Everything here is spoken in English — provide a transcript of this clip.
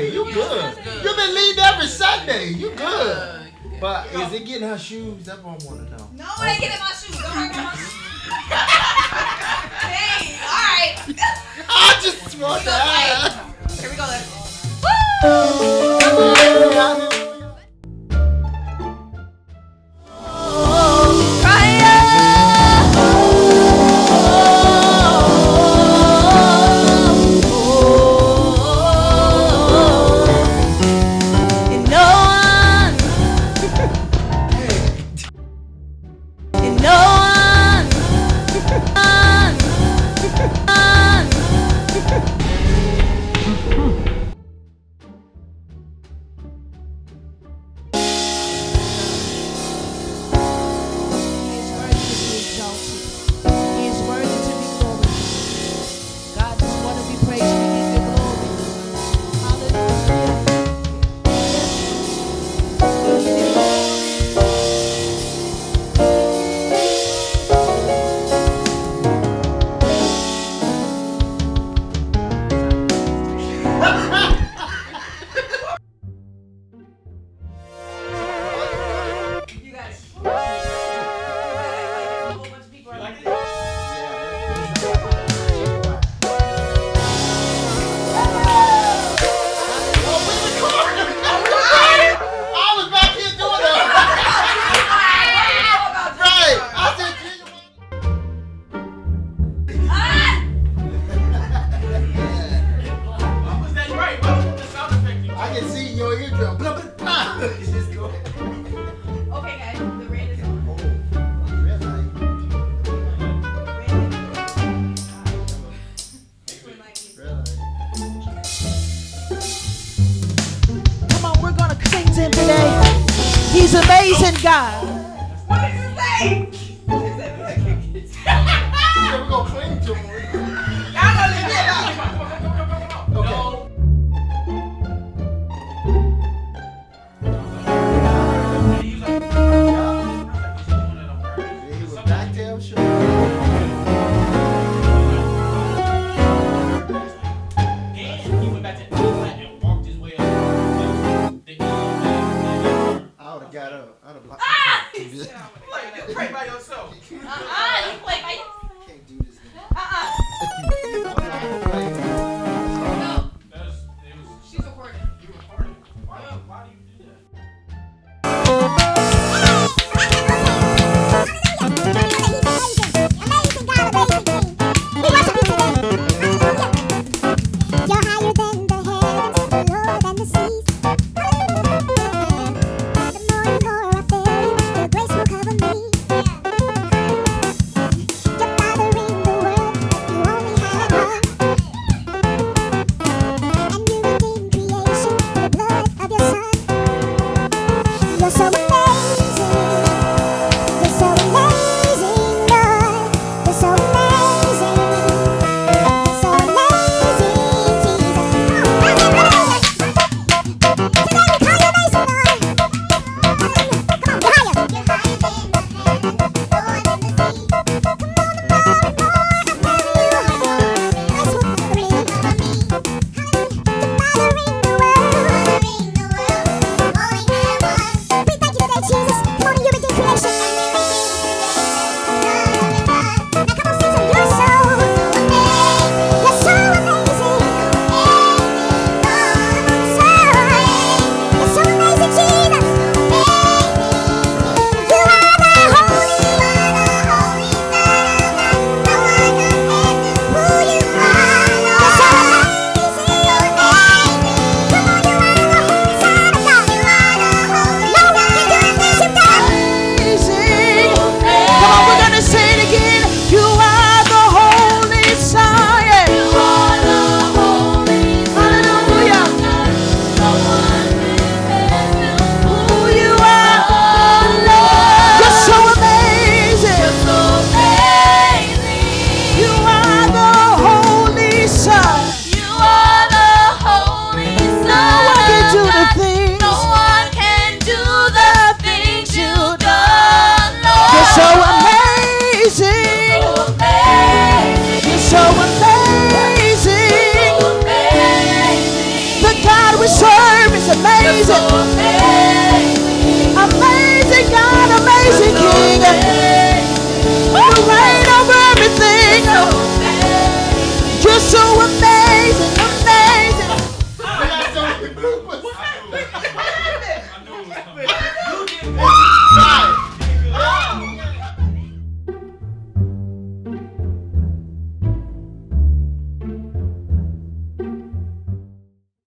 Right, you Yeah, good. that's good. You been leading every Sunday. You good. Good. But is it getting her shoes? That's what I want to know. No, it ain't getting my shoes. Don't hurt my shoes. Dang. All right. I just want to ask. Your eardrum. Blah, blah, blah. It's just going. Okay, guys. The red is on. Oh, red light. Red light. Come on, we're going to sing to him today. He's amazing, God. What did you say? Yeah, we're gonna cling to him. Jesus